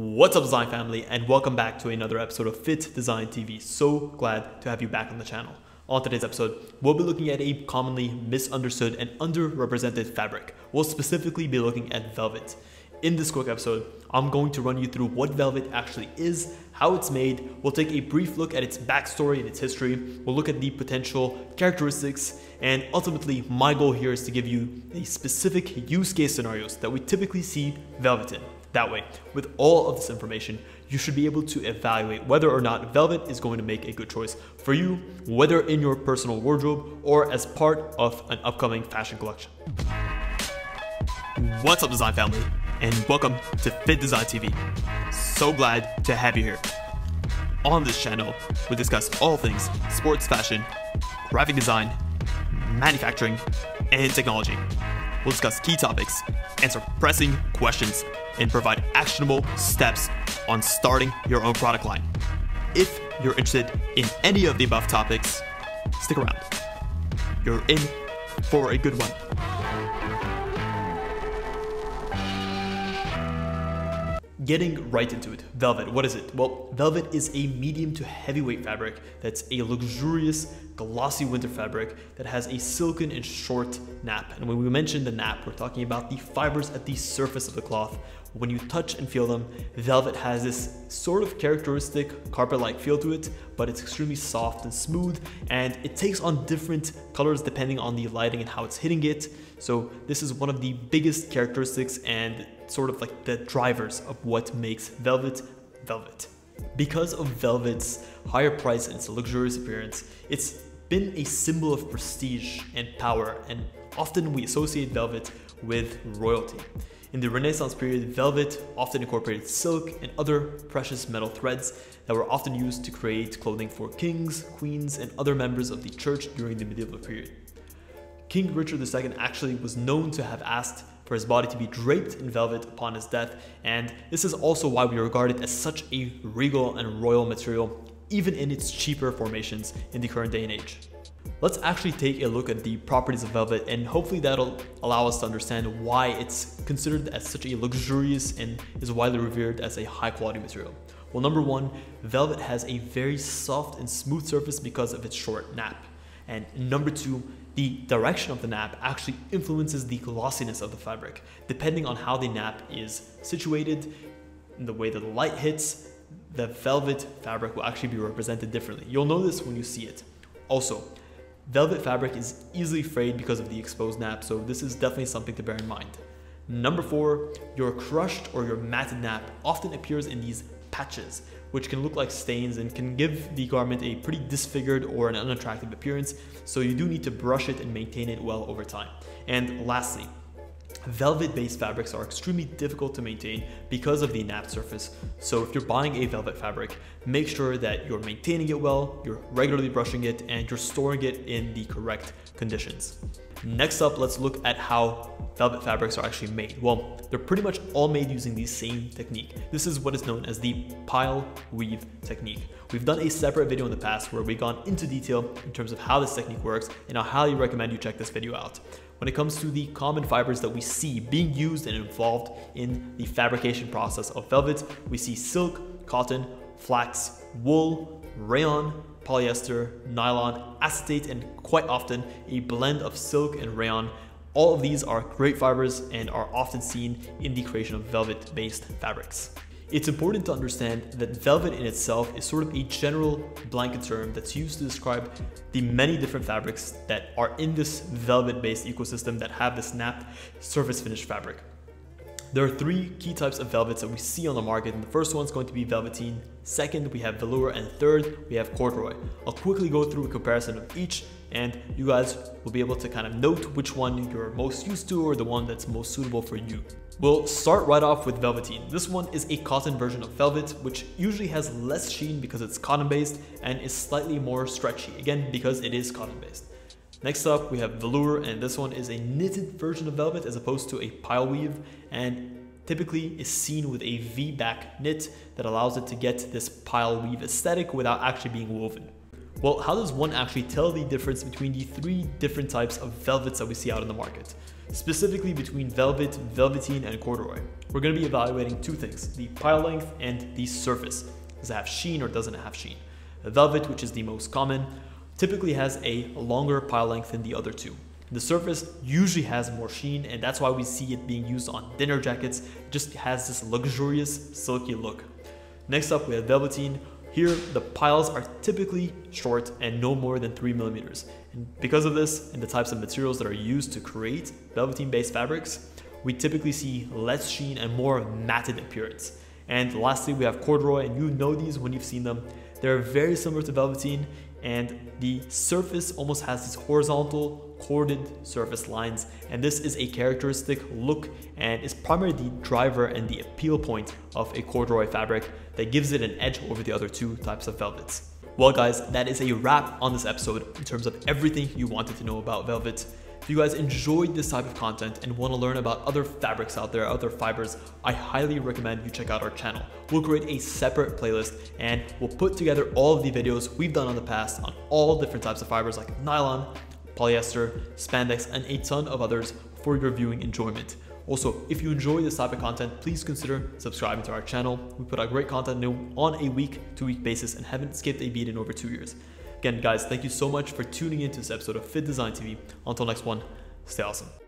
What's up design family and welcome back to another episode of FittDesign TV. So glad to have you back on the channel. On today's episode, we'll be looking at a commonly misunderstood and underrepresented fabric. We'll specifically be looking at velvet. In this quick episode, I'm going to run you through what velvet actually is, how it's made, we'll take a brief look at its backstory and its history, we'll look at the potential characteristics, and ultimately my goal here is to give you a specific use case scenarios that we typically see velvet in. That way, with all of this information, you should be able to evaluate whether or not velvet is going to make a good choice for you, whether in your personal wardrobe or as part of an upcoming fashion collection. What's up design family and welcome to FittDesign TV. So glad to have you here. On this channel, we discuss all things sports fashion, graphic design, manufacturing, and technology. We'll discuss key topics, answer pressing questions, and provide actionable steps on starting your own product line. If you're interested in any of the above topics, stick around. You're in for a good one. Getting right into it, velvet, what is it? Well, velvet is a medium to heavyweight fabric that's a luxurious, glossy winter fabric that has a silken and short nap. And when we mention the nap, we're talking about the fibers at the surface of the cloth. When you touch and feel them, velvet has this sort of characteristic carpet-like feel to it, but it's extremely soft and smooth, and it takes on different colors depending on the lighting and how it's hitting it. So this is one of the biggest characteristics and sort of like the drivers of what makes velvet velvet. Because of velvet's higher price and its luxurious appearance, it's been a symbol of prestige and power, and often we associate velvet with royalty. In the Renaissance period, velvet often incorporated silk and other precious metal threads that were often used to create clothing for kings, queens, and other members of the church during the medieval period. King Richard II actually was known to have asked for his body to be draped in velvet upon his death, and this is also why we regard it as such a regal and royal material, even in its cheaper formations in the current day and age. Let's actually take a look at the properties of velvet and hopefully that'll allow us to understand why it's considered as such a luxurious and is widely revered as a high quality material. Well, number one, velvet has a very soft and smooth surface because of its short nap. And number two, the direction of the nap actually influences the glossiness of the fabric. Depending on how the nap is situated, the way that the light hits, the velvet fabric will actually be represented differently. You'll know this when you see it. Also, velvet fabric is easily frayed because of the exposed nap, so this is definitely something to bear in mind. Number four, your crushed or your matted nap often appears in these patches, which can look like stains and can give the garment a pretty disfigured or an unattractive appearance, so you do need to brush it and maintain it well over time. And lastly, Velvet-based fabrics are extremely difficult to maintain because of the napped surface, so if you're buying a velvet fabric, make sure that you're maintaining it well, you're regularly brushing it, and you're storing it in the correct conditions. Next up, let's look at how velvet fabrics are actually made. Well, they're pretty much all made using the same technique. This is what is known as the pile weave technique. We've done a separate video in the past where we've gone into detail in terms of how this technique works, and I highly recommend you check this video out. When it comes to the common fibers that we see being used and involved in the fabrication process of velvet, we see silk, cotton, flax, wool, rayon, polyester, nylon, acetate, and quite often a blend of silk and rayon. All of these are great fibers and are often seen in the creation of velvet-based fabrics. It's important to understand that velvet in itself is sort of a general blanket term that's used to describe the many different fabrics that are in this velvet-based ecosystem that have this napped surface finish fabric. There are three key types of velvets that we see on the market, and the first one is going to be velveteen, second we have velour, and third we have corduroy. I'll quickly go through a comparison of each, and you guys will be able to kind of note which one you're most used to or the one that's most suitable for you. We'll start right off with velveteen. This one is a cotton version of velvet, which usually has less sheen because it's cotton based and is slightly more stretchy, again because it is cotton based. Next up, we have velour, and this one is a knitted version of velvet as opposed to a pile weave, and typically is seen with a V-back knit that allows it to get this pile weave aesthetic without actually being woven. Well, how does one actually tell the difference between the three different types of velvets that we see out in the market? Specifically between velvet, velveteen, and corduroy. we're going to be evaluating two things, the pile length and the surface. Does it have sheen or doesn't it have sheen? Velvet, which is the most common, typically has a longer pile length than the other two. The surface usually has more sheen and that's why we see it being used on dinner jackets. It just has this luxurious silky look. Next up we have velveteen. Here the piles are typically short and no more than 3 millimeters. And because of this and the types of materials that are used to create velveteen based fabrics, we typically see less sheen and more matted appearance. And lastly we have corduroy and you know these when you've seen them. They're very similar to velveteen and the surface almost has these horizontal corded surface lines and this is a characteristic look and is primarily the driver and the appeal point of a corduroy fabric that gives it an edge over the other two types of velvets. Well guys, that is a wrap on this episode in terms of everything you wanted to know about velvet. If you guys enjoyed this type of content and want to learn about other fabrics out there, other fibers, I highly recommend you check out our channel. We'll create a separate playlist and we'll put together all of the videos we've done in the past on all different types of fibers like nylon, polyester, spandex, and a ton of others for your viewing enjoyment. Also, if you enjoy this type of content, please consider subscribing to our channel. We put out great content new on a week to week basis and haven't skipped a beat in over two years. Again, guys, thank you so much for tuning in to this episode of FittDesign TV. Until next one, stay awesome.